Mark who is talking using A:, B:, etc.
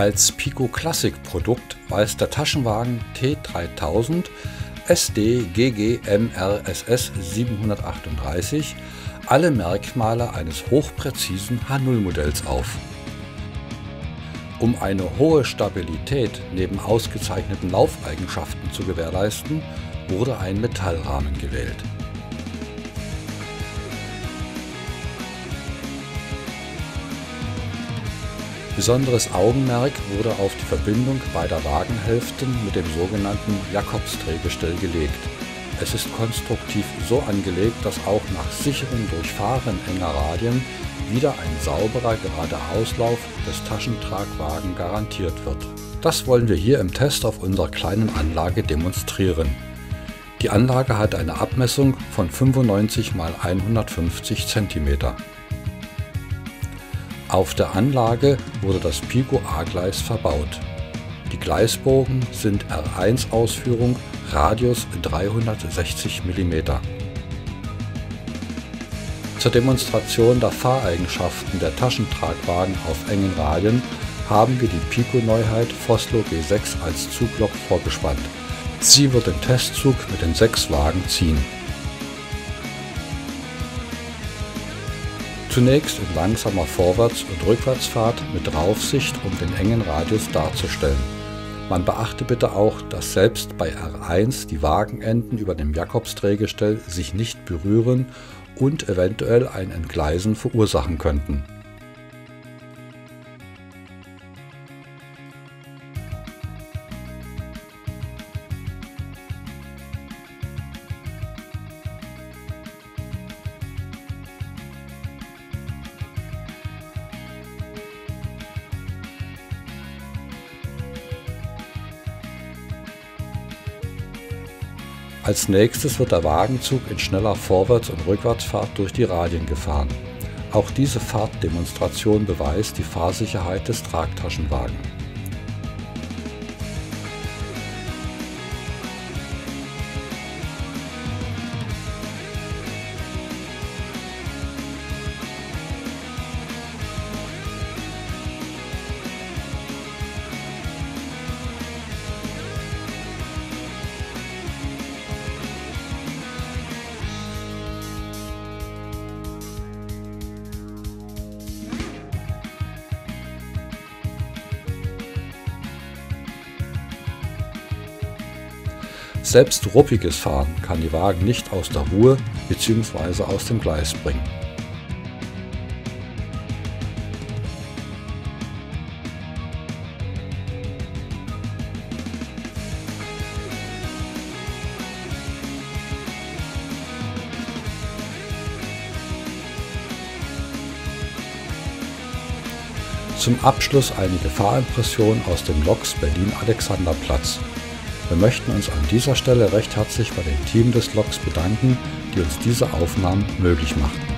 A: Als Pico Classic Produkt weist der Taschenwagen T3000 SD GG MRSS 738 alle Merkmale eines hochpräzisen H0-Modells auf. Um eine hohe Stabilität neben ausgezeichneten Laufeigenschaften zu gewährleisten, wurde ein Metallrahmen gewählt. Besonderes Augenmerk wurde auf die Verbindung beider Wagenhälften mit dem sogenannten Jakobsdrehgestell gelegt. Es ist konstruktiv so angelegt, dass auch nach sicherem Durchfahren enger Radien wieder ein sauberer gerader Auslauf des Taschentragwagen garantiert wird. Das wollen wir hier im Test auf unserer kleinen Anlage demonstrieren. Die Anlage hat eine Abmessung von 95 x 150 cm. Auf der Anlage wurde das Pico A-Gleis verbaut. Die Gleisbogen sind R1-Ausführung, Radius 360 mm. Zur Demonstration der Fahreigenschaften der Taschentragwagen auf engen Radien haben wir die Pico-Neuheit Foslo G6 als Zuglok vorgespannt. Sie wird den Testzug mit den sechs Wagen ziehen. Zunächst in langsamer Vorwärts- und Rückwärtsfahrt mit Draufsicht, um den engen Radius darzustellen. Man beachte bitte auch, dass selbst bei R1 die Wagenenden über dem Jakobsdrehgestell sich nicht berühren und eventuell ein Entgleisen verursachen könnten Als nächstes wird der Wagenzug in schneller Vorwärts- und Rückwärtsfahrt durch die Radien gefahren. Auch diese Fahrtdemonstration beweist die Fahrsicherheit des Tragtaschenwagen Selbst ruppiges Fahren kann die Wagen nicht aus der Ruhe bzw. aus dem Gleis bringen. Zum Abschluss einige Fahrimpressionen aus dem Loks Berlin-Alexanderplatz wir möchten uns an dieser Stelle recht herzlich bei dem Team des Loks bedanken, die uns diese Aufnahmen möglich machten.